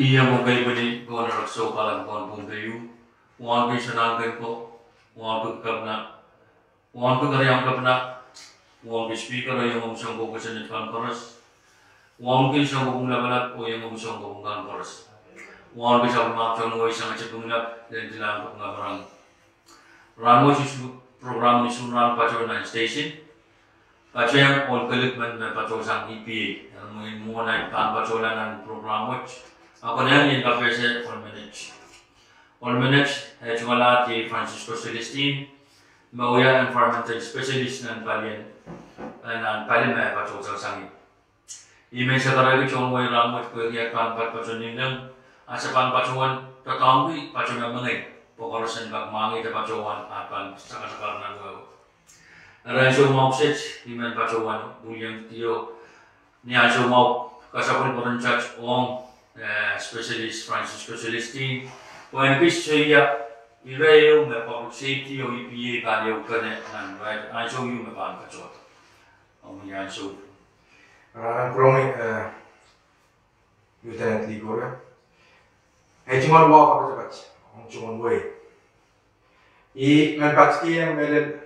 iya mo kay bani ko na rakso kalan ko ang puntayo. Wan kay sanangkan ko. Wan ko kap na. Wan ko kari ang kap na. Wan kay speaker ay yung umusang ko kasi nit conference. Wan kay siyang ko labalat o yung umusang ko kung conference. Wan kay sa mga chong way sa ngachip kong lap. Dan tilang ko nga barang. Ramo si program ni Sunran Pacho na station. Pacho yung all commitment na pacho sang EPA. Ang mga muna ipan pacho lang ng program which minutes. All minutes, eh cuma lahat di Francisco Celestine, mauya environmental specialist ng palien, ng palien may pacho sa sangi. Ime sa karagi chong way ramot ko yung kan pat pacho nindang, asa pan pachuan tatangwi pacho na mga pokarosan kag mangi ta pachuan apan sa kasakar ng gawa. Aran siya umausit, iman pachuan, tiyo, niya siya umau kasapun ng church ong uh, specialist Celestine. When bis siya irayo me public safety o EPA kalyaw ka na nan right an show you me ban ka chot. Ang mga show. Maraming promi, uh, Lieutenant Lee Goria. Hey, cuma dua apa cepat? Ang cuma dua. I men patski yang melen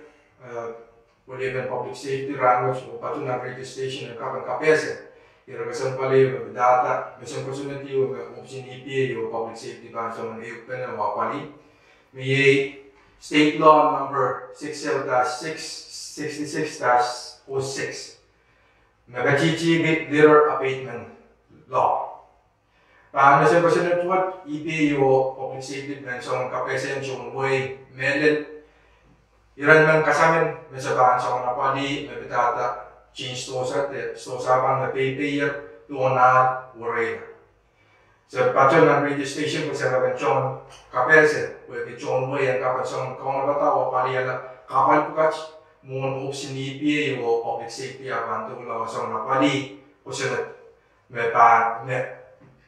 boleh men public safety rangus o patu na radio station yang kapan kapese. Ira kasan pali me data, sen opportunity o option EPA o public safety ban sa man eu pena wa pali. Me ye state law number 67-666-06 Nagachichi Litter Abatement Law. Paano sa person tuwat EPA o public safety plan sa kapesen sa way melon iran man kasamin may sabahan sa mga pali may na paper to na worry sa patron ng radio station ko sa mga chon kapese we ki chon way ang kapan sa kauna bata o ala kapal pukach mun option EPA o public safety apan to la sa mga pali. Ko sa me pa me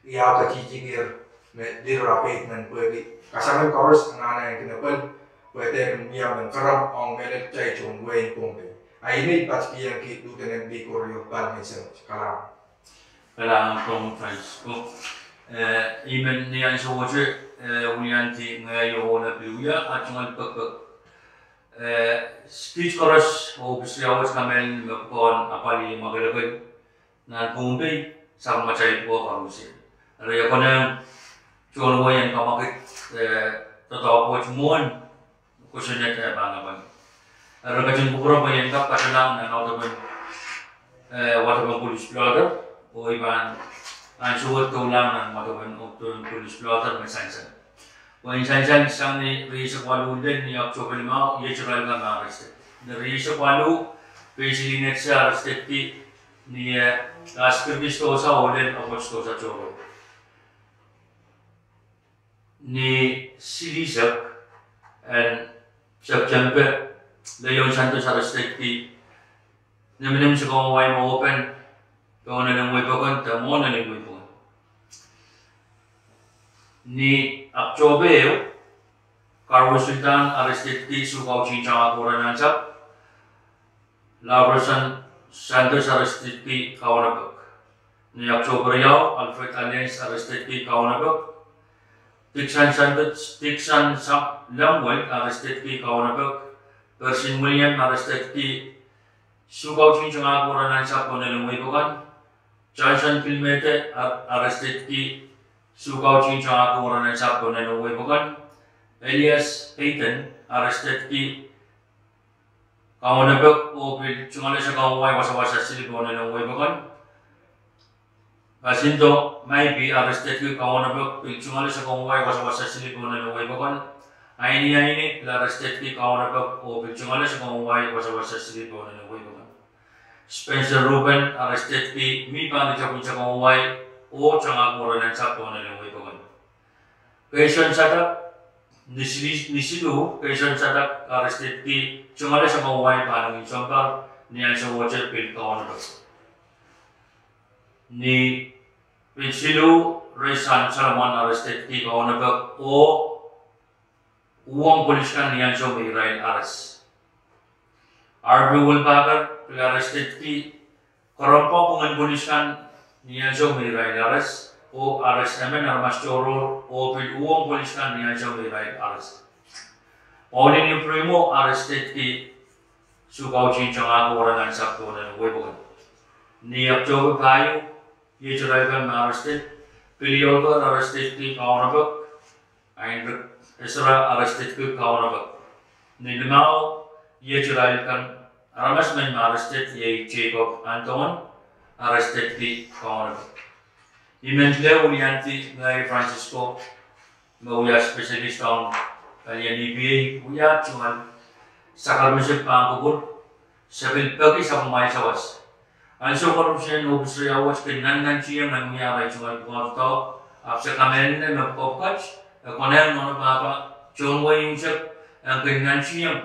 iya chichigir me dir abatement pwede kasama covers ang ana yang kinapal. Pwede niya ng chay kung ay ini pas yang ki lieutenant di koryo ban mesen kalam Kailangan kong Francisco. Eh, imen niyan sa wache, eh, uniyan ti ngayon na biuya at yung pagpag eh, speech chorus o bisyawas kami magpon apali magalagay na kumbay sa macay po karusin. Raya ko na chuan mo yan kamakit totoo po kusin niya kaya bangaban. Raya ka dyan bukura mo yan ka pasalang na nautaban wataban police blotter o iban ang suwat ko lang ng wataban utun police blotter may sansan. When sansan sang ni Risa Kwalu din ni Oktober lima, yechural nga nga arrested. Ni Risa Kwalu, basically next siya arrested ti ni Kirbisto sa Olen o Kosto sa Choro. Ni Silisak and September, Leon Santos arrested ti Namin sa kong way mo open, kung ano nang way pa kon, tamo na nang way pa kon. Ni Oktober, Carlos Sultan arrested ti Sukaw Chinchang Akura Nansap, Labrasan Santos arrested ti Kawanabak. Ni yaw, Alfred Alliance arrested ti Kawanabak. Tiksan Santos, Tiksan Lamwell ti. Persin William arrested ti Sugaw Chinchang Akura Nansap ko na lumay pa kon. Johnson Pilmete arrested ti Sugaw Chinchang Akura Nansap ko na lumay pa kon. Elias Payton arrested ki kawanabek o bil chungale sa kawaway wasa-wasa silipo na ng webakon. Kasinto may be arrested ki kawanabek bil chungale sa kawaway wasa-wasa silipo na ng webakon. Aini aini arrested ki kawanabek o bil chungale sa kawaway wasa-wasa silipo na ng webakon. Spencer Ruben arrested ki mi pa ni sa kawaway o changakura ng sapo na ng webakon. Quezon Sadak nisili nisilu kaysan sadak arrested ti chungale sa mawai panang insombar ni ang sa watcher pil kawan ni Pinsilu Resan Salaman arrested ti kawan o uang polis kan ni ang sa may rail arrest. Arby Wolbager pil arrested ti korompo kung ang polis kan ni ang sa may rail arrest o arrest namin na mas choro o pil uong polis kan niya siya may right arrest. O ni primo arrested ki sukaw chin chang ako orang ang sakto na webo kan. Ni ap jogo kayo ye churai kan arrested piliol ko arrested ki kaunabak and Isra arrested ki kaunabak. Ni limao ye churai kan aramas men arrested ye Jacob Anton arrested ki kaunabak. Imentle ulianti ngai Francisco ngauya spesialis tahun kalian ibi uya cuman sakal mesir pangkubur sabil sama mai sawas. Also korupsian ubusri awas kenan nan ciam nan uya rai cuman kuarto apsa kamen ne mepopkach konen nono papa chong wai yungsak ang kenan ciam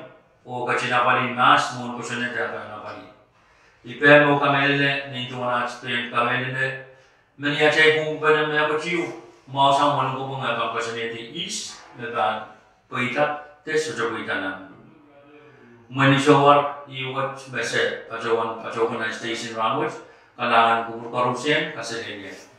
o kacina pali mas mon kusene ta na pali. Ipe mo kamele ni tuana experience kamele men ya cai kung pa na mga pachiw, mga sa mga ko is, na ba, paita, te sa sa paita na. Mani shawar, iwat bese, pajawan, pajawan na station runway, kailangan ko korupsyon, kasi ganyan.